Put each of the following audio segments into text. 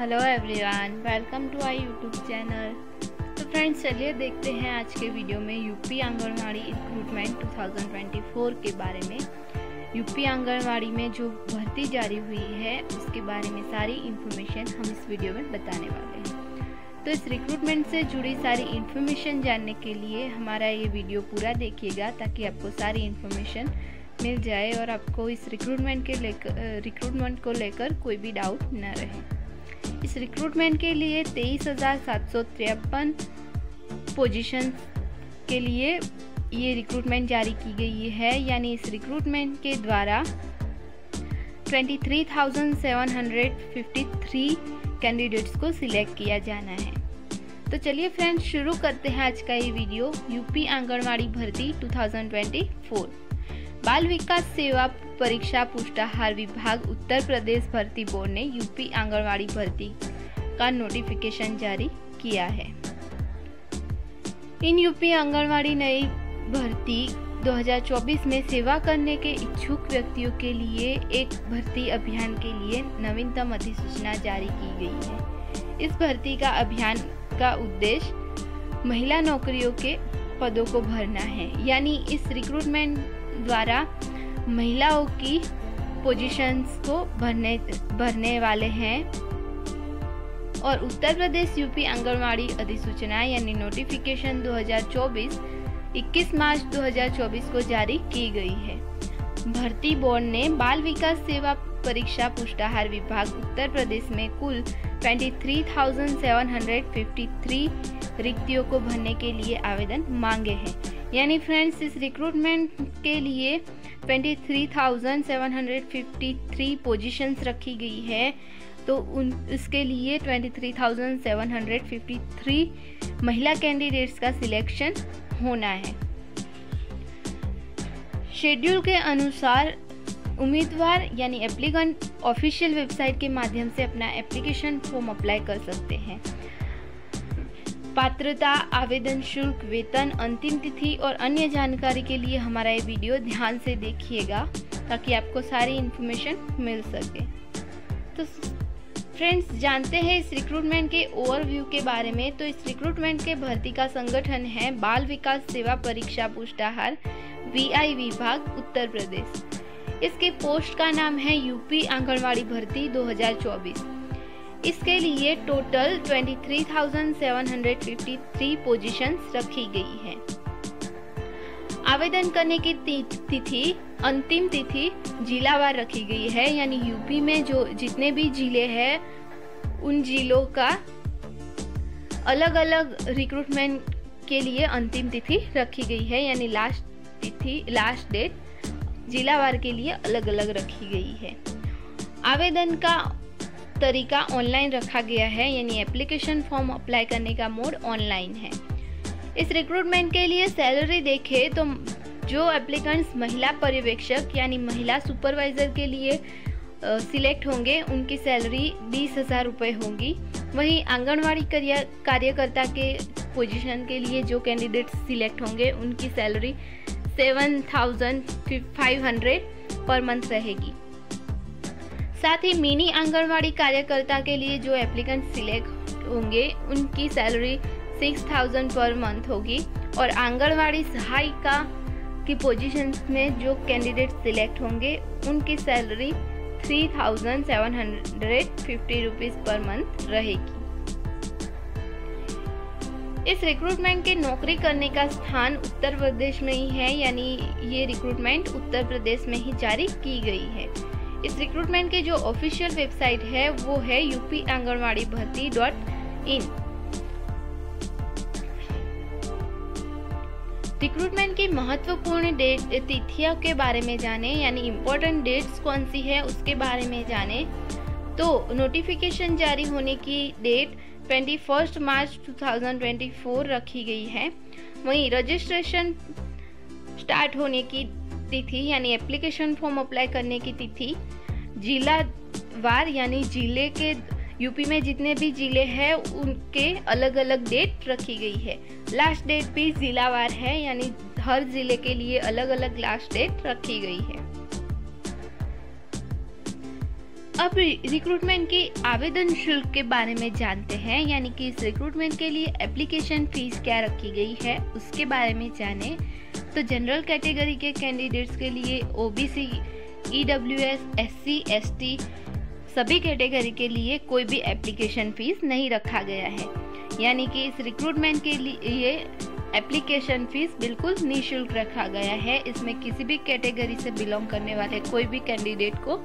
Hello everyone welcome to I YouTube channel तो friends चलिए देखते हैं आज के वीडियो में यूपी आंगनवाड़ी रिक्रूटमेंट 2024 के बारे में। यूपी आंगनवाड़ी में जो भर्ती जारी हुई है, उसके बारे में सारी इन्फॉर्मेशन हम इस वीडियो में बताने वाले हैं। तो इस रिक्रूटमेंट से जुड़ी सारी इन्फॉर्मेशन जानने के लिए हमारा ये वीडियो पूरा देखिएगा, ताकि आपको सारी इन्फॉर्मेशन मिल जाए और आपको इस रिक्रूटमेंट के लेकर रिक्रूटमेंट को लेकर कोई भी डाउट न रहे। इस रिक्रूटमेंट के लिए तेईस हज़ार सात सौ तिरपन पोजिशन के लिए ये रिक्रूटमेंट जारी की गई है। यानी इस रिक्रूटमेंट के द्वारा 23,753 कैंडिडेट्स को सिलेक्ट किया जाना है। तो चलिए फ्रेंड्स शुरू करते हैं आज का ये वीडियो यूपी आंगनवाड़ी भर्ती 2024 बाल विकास सेवा परीक्षा पुष्टाहार विभाग उत्तर प्रदेश भर्ती बोर्ड ने यूपी आंगनवाड़ी भर्ती का नोटिफिकेशन जारी किया है। इन यूपी आंगनवाड़ी नई भर्ती 2024 में सेवा करने के इच्छुक व्यक्तियों के लिए एक भर्ती अभियान के लिए नवीनतम अधिसूचना जारी की गई है। इस भर्ती का अभियान का उद्देश्य महिला नौकरियों के पदों को भरना है, यानी इस रिक्रूटमेंट द्वारा महिलाओं की पोजीशंस को भरने भरने वाले हैं। और उत्तर प्रदेश यूपी आंगनवाड़ी अधिसूचना यानी नोटिफिकेशन 2024 21 मार्च 2024 को जारी की गई है। भर्ती बोर्ड ने बाल विकास सेवा परीक्षा पुष्टाहार विभाग उत्तर प्रदेश में कुल 23,753 रिक्तियों को भरने के लिए आवेदन मांगे हैं। यानी फ्रेंड्स इस रिक्रूटमेंट के लिए 23,753 पोजीशंस रखी गई है। तो उन इसके लिए 23,753 महिला कैंडिडेट्स का सिलेक्शन होना है। शेड्यूल के अनुसार उम्मीदवार यानी एप्लीकेंट ऑफिशियल वेबसाइट के माध्यम से अपना एप्लीकेशन फॉर्म अप्लाई कर सकते हैं। पात्रता, आवेदन शुल्क, वेतन, अंतिम तिथि और अन्य जानकारी के लिए हमारा ये वीडियो ध्यान से देखिएगा ताकि आपको सारी इन्फॉर्मेशन मिल सके। तो फ्रेंड्स जानते हैं इस रिक्रूटमेंट के ओवरव्यू के बारे में। तो इस रिक्रूटमेंट के भर्ती का संगठन है बाल विकास सेवा परीक्षा पुष्टाहार वीआई विभाग, उत्तर प्रदेश। इसके पोस्ट का नाम है यूपी आंगनवाड़ी भर्ती 2024 इसके लिए टोटल 23,753 पोजीशंस रखी गई है। आवेदन करने की तिथि अंतिम तिथि जिलावार रखी गई है यानी यूपी में जो जितने भी ज़िले हैं उन जिलों का अलग अलग रिक्रूटमेंट के लिए अंतिम तिथि रखी गई है यानी लास्ट तिथि लास्ट डेट जिलावार के लिए अलग अलग रखी गई है। आवेदन का तरीका ऑनलाइन रखा गया है, यानी एप्लीकेशन फॉर्म अप्लाई करने का मोड ऑनलाइन है। इस रिक्रूटमेंट के लिए सैलरी देखें तो जो एप्लीकेंट्स महिला पर्यवेक्षक, यानी महिला सुपरवाइज़र के लिए सिलेक्ट होंगे, उनकी सैलरी बीस हज़ार रुपये होंगी। वहीं आंगनवाड़ी कार्यकर्ता के पोजीशन के लिए जो कैंडिडेट सिलेक्ट होंगे, उनकी salary seven thousand five hundred per month रहेगी। साथ ही मिनी आंगनवाड़ी कार्यकर्ता के लिए जो एप्लीकेंट सिलेक्ट होंगे, उनकी salary six thousand per month होगी और आंगनवाड़ी सहायिका की पोजीशन में जो कैंडिडेट सिलेक्ट होंगे, उनकी salary three thousand seven hundred fifty rupees per month रहेगी। इस रिक्रूटमेंट के नौकरी करने का स्थान उत्तर प्रदेश में ही है, यानी ये रिक्रूटमेंट उत्तर प्रदेश में ही जारी की गई है। इस रिक्रूटमेंट के जो ऑफिशियल वेबसाइट है, वो है यूपी आंगनवाड़ी भर्ती डॉट इन रिक्रूटमेंट की महत्वपूर्ण डेट तिथियों के बारे में जाने, यानी इम्पोर्टेंट डेट्स कौन सी है, उसके बारे में जाने। तो नोटिफिकेशन जारी होने की डेट 21 मार्च 2024 रखी गई है। वहीं रजिस्ट्रेशन स्टार्ट होने की तिथि, यानी एप्लीकेशन फॉर्म अप्लाई करने की तिथि, जिला वार, यानी ज़िले के यूपी में जितने भी ज़िले हैं, उनके अलग अलग डेट रखी गई है। लास्ट डेट भी जिलावार है, यानी हर ज़िले के लिए अलग अलग लास्ट डेट रखी गई है। अब रिक्रूटमेंट के आवेदन शुल्क के बारे में जानते हैं, यानी कि इस रिक्रूटमेंट के लिए एप्लीकेशन फ़ीस क्या रखी गई है, उसके बारे में जाने। तो जनरल कैटेगरी के कैंडिडेट्स के लिए ओबीसी ईडब्ल्यूएस एससी एसटी सभी कैटेगरी के लिए कोई भी एप्लीकेशन फ़ीस नहीं रखा गया है। यानी कि इस रिक्रूटमेंट के लिए एप्लीकेशन फ़ीस बिल्कुल निःशुल्क रखा गया है। इसमें किसी भी कैटेगरी से बिलोंग करने वाले कोई भी कैंडिडेट को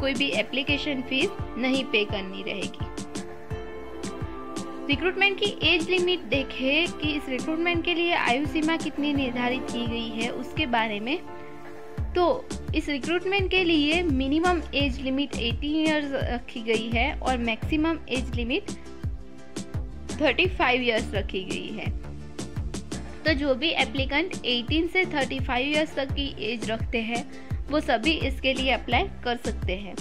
कोई भी एप्लीकेशन फ़ीस नहीं पे करनी रहेगी। रिक्रूटमेंट की एज लिमिट देखें कि इस रिक्रूटमेंट के लिए आयु सीमा कितनी निर्धारित की गई है, उसके बारे में। तो इस रिक्रूटमेंट के लिए मिनिमम एज लिमिट 18 इयर्स रखी गई है और मैक्सिमम एज लिमिट 35 इयर्स रखी गई है। तो जो भी एप्लीकेंट 18 से 35 इयर्स तक की एज रखते हैं, वो सभी इसके लिए अप्लाई कर सकते हैं।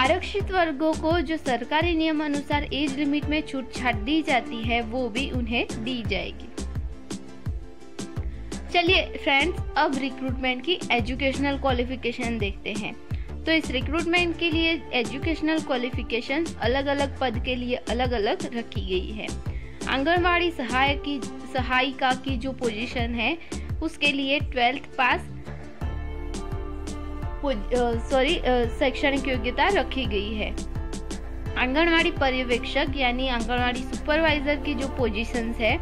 आरक्षित वर्गों को जो सरकारी नियम अनुसार एज लिमिट में छूट छाट दी जाती है, वो भी उन्हें दी जाएगी। चलिए फ्रेंड्स अब रिक्रूटमेंट की एजुकेशनल क्वालिफिकेशन देखते हैं। तो इस रिक्रूटमेंट के लिए एजुकेशनल क्वालिफिकेशन अलग अलग पद के लिए अलग अलग रखी गई है। आंगनवाड़ी सहायक की सहायिका की जो पोजीशन है, उसके लिए ट्वेल्थ पास सॉरी शैक्षणिक योग्यता रखी गई है। आंगनवाड़ी पर्यवेक्षक यानी आंगनवाड़ी सुपरवाइजर की जो पोजीशंस है,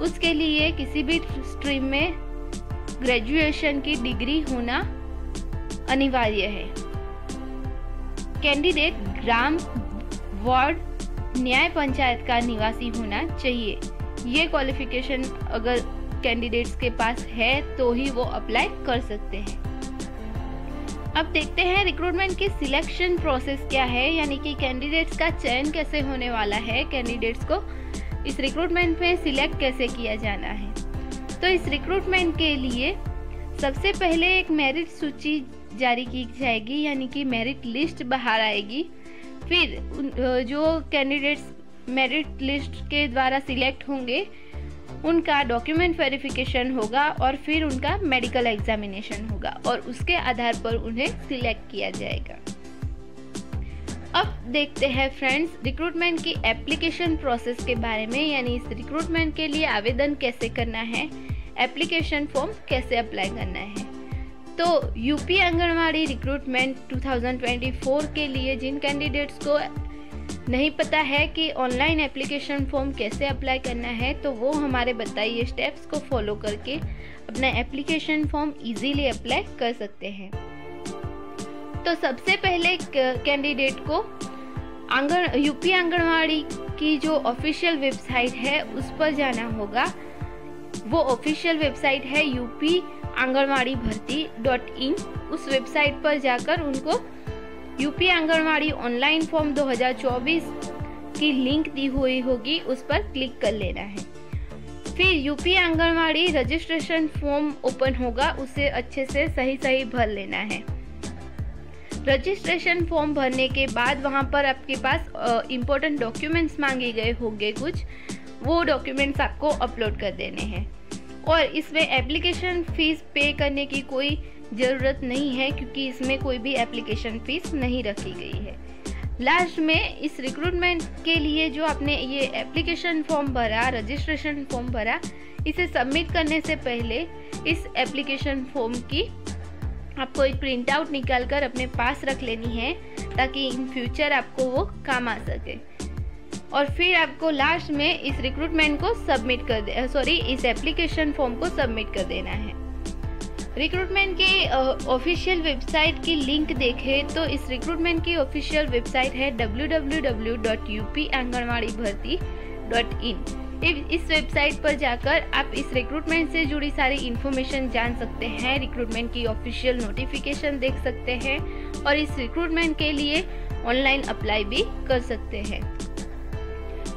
उसके लिए किसी भी स्ट्रीम में ग्रेजुएशन की डिग्री होना अनिवार्य है। कैंडिडेट ग्राम वार्ड न्याय पंचायत का निवासी होना चाहिए। ये क्वालिफिकेशन अगर कैंडिडेट्स के पास है तो ही वो अप्लाई कर सकते हैं। अब देखते हैं रिक्रूटमेंट की सिलेक्शन प्रोसेस क्या है, यानी कि कैंडिडेट्स का चयन कैसे होने वाला है कैंडिडेट्स को इस रिक्रूटमेंट में सिलेक्ट कैसे किया जाना है। तो इस रिक्रूटमेंट के लिए सबसे पहले एक मेरिट सूची जारी की जाएगी, यानी कि मेरिट लिस्ट बाहर आएगी। फिर जो कैंडिडेट्स मेरिट लिस्ट के द्वारा सिलेक्ट होंगे उनका डॉक्यूमेंट वेरिफिकेशन होगा और फिर उनका मेडिकल एग्जामिनेशन होगा और उसके आधार पर उन्हें सिलेक्ट किया जाएगा। अब देखते हैं फ्रेंड्स रिक्रूटमेंट की एप्लीकेशन प्रोसेस के बारे में, यानी इस रिक्रूटमेंट के लिए आवेदन कैसे करना है एप्लीकेशन फॉर्म कैसे अप्लाई करना है। तो यूपी आंगनवाड़ी रिक्रूटमेंट 2024 के लिए जिन कैंडिडेट्स को नहीं पता है कि ऑनलाइन एप्लीकेशन फॉर्म कैसे अप्लाई करना है तो वो हमारे बताइए स्टेप्स को फॉलो करके अपना एप्लीकेशन फॉर्म इजीली अप्लाई कर सकते हैं। तो सबसे पहले कैंडिडेट को आँगन यूपी आंगनवाड़ी की जो ऑफिशियल वेबसाइट है, उस पर जाना होगा। वो ऑफिशियल वेबसाइट है यूपी आंगनवाड़ी भर्ती डॉट इन। उस वेबसाइट पर जाकर उनको यूपी आंगनवाड़ी ऑनलाइन फॉर्म 2024 की लिंक दी हुई होगी, उस पर क्लिक कर लेना है। फिर UP anganwadi registration form open होगा, उसे अच्छे से सही सही भर लेना है। रजिस्ट्रेशन फॉर्म भरने के बाद वहाँ पर आपके पास इम्पोर्टेंट डॉक्यूमेंट्स मांगे गए होंगे कुछ, वो डॉक्यूमेंट्स आपको अपलोड कर देने हैं। और इसमें एप्लीकेशन फ़ीस पे करने की कोई ज़रूरत नहीं है क्योंकि इसमें कोई भी एप्लीकेशन फ़ीस नहीं रखी गई है। लास्ट में इस रिक्रूटमेंट के लिए जो आपने ये एप्लीकेशन फॉर्म भरा रजिस्ट्रेशन फॉर्म भरा, इसे सबमिट करने से पहले इस एप्लीकेशन फॉर्म की आपको एक प्रिंट आउट निकाल कर अपने पास रख लेनी है ताकि इन फ्यूचर आपको वो काम आ सके। और फिर आपको लास्ट में इस रिक्रूटमेंट को सबमिट कर दे सॉरी इस एप्लीकेशन फॉर्म को सबमिट कर देना है। रिक्रूटमेंट की ऑफिशियल वेबसाइट की लिंक देखें तो इस रिक्रूटमेंट की ऑफिशियल वेबसाइट है www.upanganwadi इस वेबसाइट पर जाकर आप इस रिक्रूटमेंट से जुड़ी सारी इन्फॉर्मेशन जान सकते हैं रिक्रूटमेंट की ऑफिशियल नोटिफिकेशन देख सकते हैं, और इस रिक्रूटमेंट के लिए ऑनलाइन अप्लाई भी कर सकते हैं।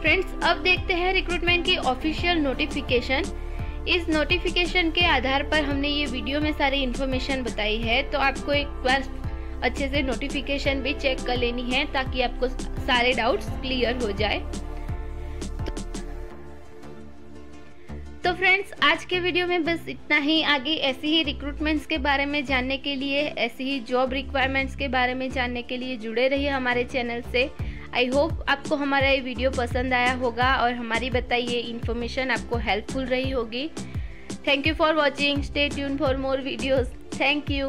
फ्रेंड्स अब देखते हैं रिक्रूटमेंट की ऑफिशियल नोटिफिकेशन इस नोटिफिकेशन के आधार पर हमने ये वीडियो में सारी इन्फॉर्मेशन बताई है तो आपको एक बार अच्छे से नोटिफिकेशन भी चेक कर लेनी है, ताकि आपको सारे डाउट्स क्लियर हो जाए। तो फ्रेंड्स आज के वीडियो में बस इतना ही। आगे ऐसे ही रिक्रूटमेंट्स के बारे में जानने के लिए, ऐसे ही जॉब रिक्वायरमेंट्स के बारे में जानने के लिए जुड़े रहिए हमारे चैनल से। आई होप आपको हमारा ये वीडियो पसंद आया होगा और हमारी बताई ये इन्फॉर्मेशन आपको हेल्पफुल रही होगी। Thank you for watching stay tune for more videos thank you